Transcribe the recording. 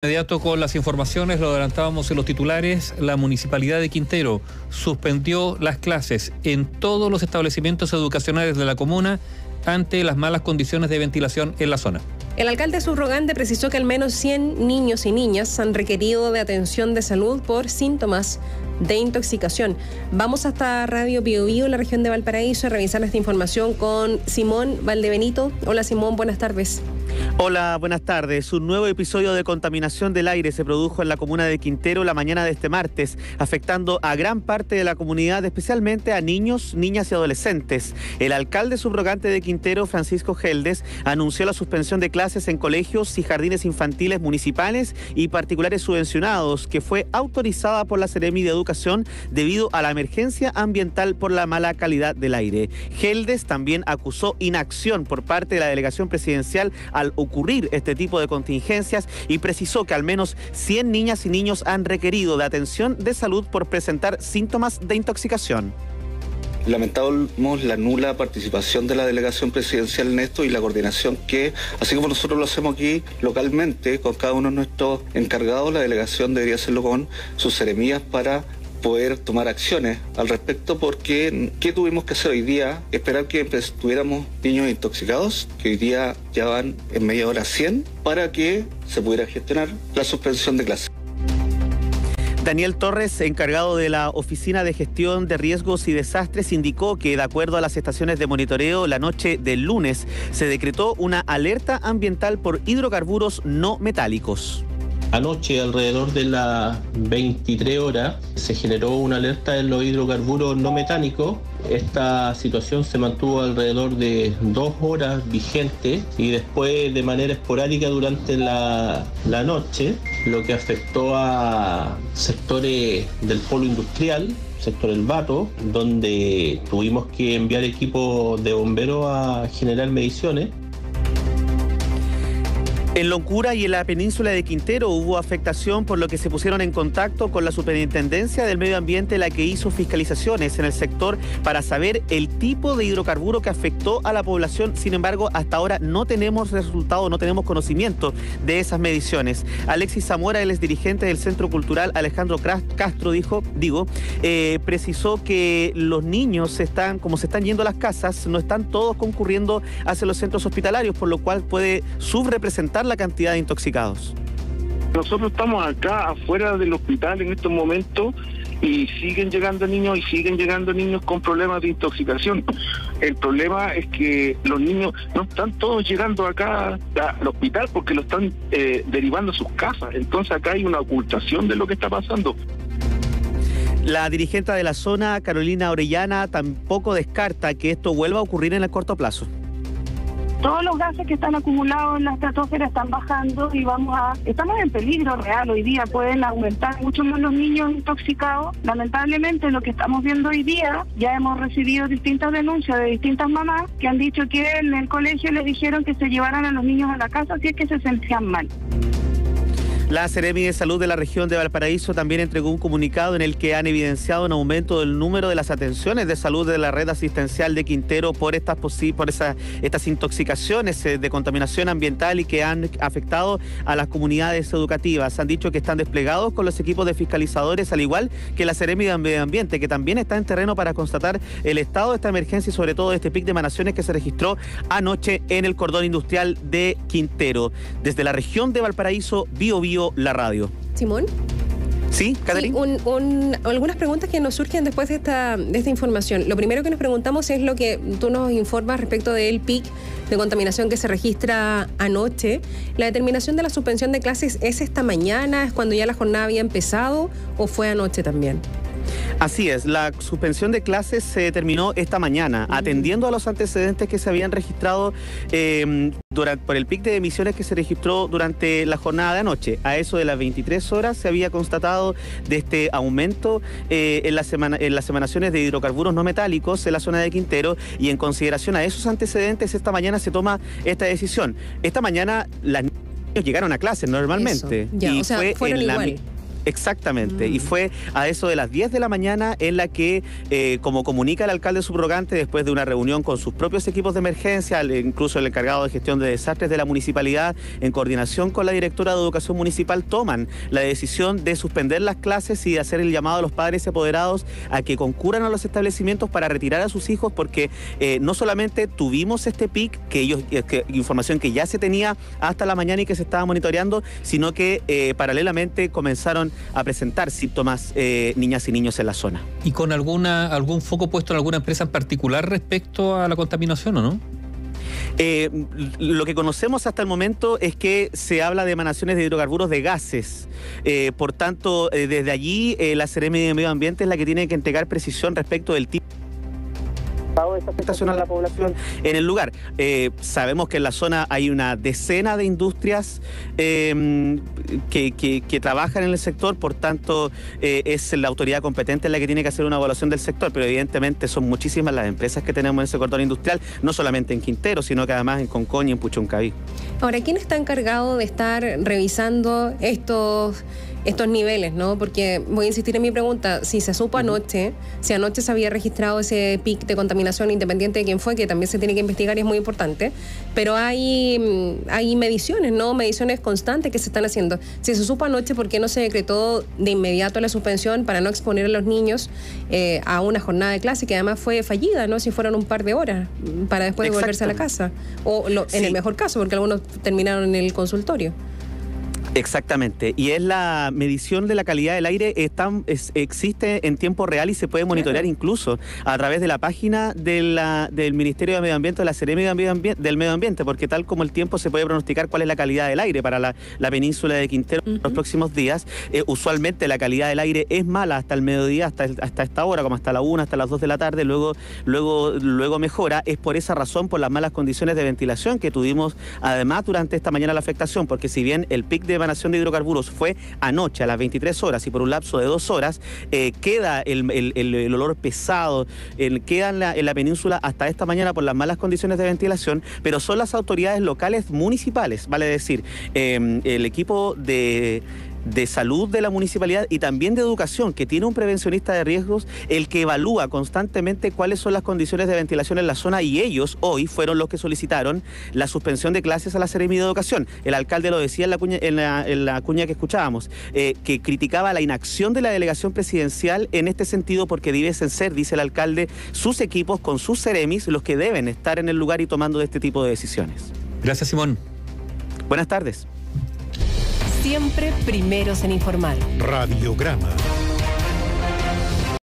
Inmediato con las informaciones, lo adelantábamos en los titulares, la Municipalidad de Quintero suspendió las clases en todos los establecimientos educacionales de la comuna ante las malas condiciones de ventilación en la zona. El alcalde subrogante precisó que al menos 100 niños y niñas han requerido de atención de salud por síntomas de intoxicación. Vamos hasta Radio Bio, Bio la región de Valparaíso, a revisar esta información con Simón Valdebenito. Hola Simón, buenas tardes. Hola, buenas tardes. Un nuevo episodio de contaminación del aire se produjo en la comuna de Quintero la mañana de este martes, afectando a gran parte de la comunidad, especialmente a niños, niñas y adolescentes. El alcalde subrogante de Quintero, Francisco Geldes, anunció la suspensión de clases en colegios y jardines infantiles municipales y particulares subvencionados, que fue autorizada por la Seremi de Educación debido a la emergencia ambiental por la mala calidad del aire. Geldes también acusó inacción por parte de la delegación presidencial al ocurrir este tipo de contingencias y precisó que al menos 100 niñas y niños han requerido de atención de salud por presentar síntomas de intoxicación. Lamentamos la nula participación de la delegación presidencial en esto y la coordinación que, así como nosotros lo hacemos aquí localmente, con cada uno de nuestros encargados, la delegación debería hacerlo con sus seremías para poder tomar acciones al respecto porque ¿qué tuvimos que hacer hoy día? Esperar que tuviéramos niños intoxicados, que hoy día ya van en media hora 100, para que se pudiera gestionar la suspensión de clases. Daniel Torres, encargado de la Oficina de Gestión de Riesgos y Desastres, indicó que de acuerdo a las estaciones de monitoreo, la noche del lunes se decretó una alerta ambiental por hidrocarburos no metálicos. Anoche, alrededor de las 23 horas, se generó una alerta en los hidrocarburos no metánicos. Esta situación se mantuvo alrededor de dos horas vigente y después de manera esporádica durante la, noche, lo que afectó a sectores del polo industrial, sector El Vato, donde tuvimos que enviar equipos de bomberos a generar mediciones. En Locura y en la península de Quintero hubo afectación por lo que se pusieron en contacto con la Superintendencia del Medio Ambiente la que hizo fiscalizaciones en el sector para saber el tipo de hidrocarburo que afectó a la población. Sin embargo, hasta ahora no tenemos resultado, no tenemos conocimiento de esas mediciones. Alexis Zamora, el es dirigente del Centro Cultural Alejandro Castro, dijo, digo, eh, precisó que los niños están, como se están yendo a las casas, no están todos concurriendo hacia los centros hospitalarios, por lo cual puede subrepresentar la cantidad de intoxicados? Nosotros estamos acá afuera del hospital en estos momentos y siguen llegando niños y siguen llegando niños con problemas de intoxicación. El problema es que los niños no están todos llegando acá al hospital porque lo están eh, derivando a sus casas. Entonces acá hay una ocultación de lo que está pasando. La dirigente de la zona, Carolina Orellana, tampoco descarta que esto vuelva a ocurrir en el corto plazo todos los gases que están acumulados en la estratosfera están bajando y vamos a estamos en peligro real hoy día. Pueden aumentar mucho más los niños intoxicados. Lamentablemente lo que estamos viendo hoy día ya hemos recibido distintas denuncias de distintas mamás que han dicho que en el colegio les dijeron que se llevaran a los niños a la casa si es que se sentían mal la Seremi de Salud de la región de Valparaíso también entregó un comunicado en el que han evidenciado un aumento del número de las atenciones de salud de la red asistencial de Quintero por estas por estas intoxicaciones eh, de contaminación ambiental y que han afectado a las comunidades educativas. Han dicho que están desplegados con los equipos de fiscalizadores, al igual que la Seremi de Medio Ambiente, que también está en terreno para constatar el estado de esta emergencia y sobre todo de este pic de emanaciones que se registró anoche en el cordón industrial de Quintero. Desde la región de Valparaíso, Bio Bio la radio. Simón. Sí, Catherine. algunas preguntas que nos surgen después de esta, de esta información. Lo primero que nos preguntamos es lo que tú nos informas respecto del pic de contaminación que se registra anoche. ¿La determinación de la suspensión de clases es esta mañana? ¿Es cuando ya la jornada había empezado o fue anoche también? Así es, la suspensión de clases se terminó esta mañana, atendiendo a los antecedentes que se habían registrado em, durante, por el pic de emisiones que se registró durante la jornada de anoche. A eso de las 23 horas se había constatado de este aumento eh, en, la semana, en las emanaciones de hidrocarburos no metálicos en la zona de Quintero y en consideración a esos antecedentes esta mañana se toma esta decisión. Esta mañana las llegaron a clases normalmente. Ya, o sea, fueron igual. Exactamente, y fue a eso de las 10 de la mañana en la que, eh, como comunica el alcalde subrogante, después de una reunión con sus propios equipos de emergencia, incluso el encargado de gestión de desastres de la municipalidad, en coordinación con la directora de educación municipal, toman la decisión de suspender las clases y de hacer el llamado a los padres apoderados a que concurran a los establecimientos para retirar a sus hijos, porque eh, no solamente tuvimos este pic, que ellos, que, información que ya se tenía hasta la mañana y que se estaba monitoreando, sino que eh, paralelamente comenzaron a presentar síntomas eh, niñas y niños en la zona. ¿Y con alguna algún foco puesto en alguna empresa en particular respecto a la contaminación o no? Eh, lo que conocemos hasta el momento es que se habla de emanaciones de hidrocarburos de gases. Eh, por tanto, desde allí la Seremi de Medio Ambiente es la que tiene que entregar precisión respecto del tipo afectación a la población en el lugar. Eh, sabemos que en la zona hay una decena de industrias em, que, trabajan en el sector, por tanto eh, es la autoridad competente la que tiene que hacer una evaluación del sector, pero evidentemente son muchísimas las empresas que tenemos en ese cordón industrial, no solamente en Quintero, sino que además en Concoña y en Puchuncaví. Ahora, ¿quién está encargado de estar revisando estos estos niveles, ¿no? Porque voy a insistir en mi pregunta, si se supo anoche, si anoche se había registrado ese pic de contaminación independiente de quién fue, que también se tiene que investigar y es muy importante, pero hay, mm, hay mediciones, ¿no? Mediciones constantes que se están haciendo. Si se supo anoche, ¿por qué no se decretó de inmediato la suspensión para no exponer a los niños eh, a una jornada de clase que además fue fallida, ¿no? Si fueron un par de horas mm, para después volverse a la casa. O en el mejor caso, porque algunos terminaron en el consultorio. Exactamente, y es la medición de la calidad del aire, existe en tiempo real y se puede monitorear incluso a través de la página del Ministerio de Medio Ambiente, de la Serie del Medio Ambiente, porque tal como el tiempo se puede pronosticar cuál es la calidad del aire para la, península de Quintero en los próximos días, eh, usualmente la calidad del aire es mala hasta el mediodía, hasta, hasta esta hora, como hasta la 1, hasta las 2 de la tarde, luego, luego, luego mejora, es por esa razón, por las malas condiciones de ventilación que tuvimos además durante esta mañana la afectación, porque si bien el pic de emanación de hidrocarburos fue anoche a las 23 horas y por un lapso de dos horas, eh, queda el, olor pesado, queda en la, península hasta esta mañana por las malas condiciones de ventilación, pero son las autoridades locales municipales, vale decir, eh, el equipo de de salud de la municipalidad y también de educación, que tiene un prevencionista de riesgos, el que evalúa constantemente cuáles son las condiciones de ventilación en la zona y ellos hoy fueron los que solicitaron la suspensión de clases a la Seremi de Educación. El alcalde lo decía en la cuña, en la, cuña que escuchábamos, eh, que criticaba la inacción de la delegación presidencial en este sentido porque deben ser, dice el alcalde, sus equipos con sus Ceremis los que deben estar en el lugar y tomando este tipo de decisiones. Gracias, Simón. Buenas tardes. Siempre primeros en informar. Radiograma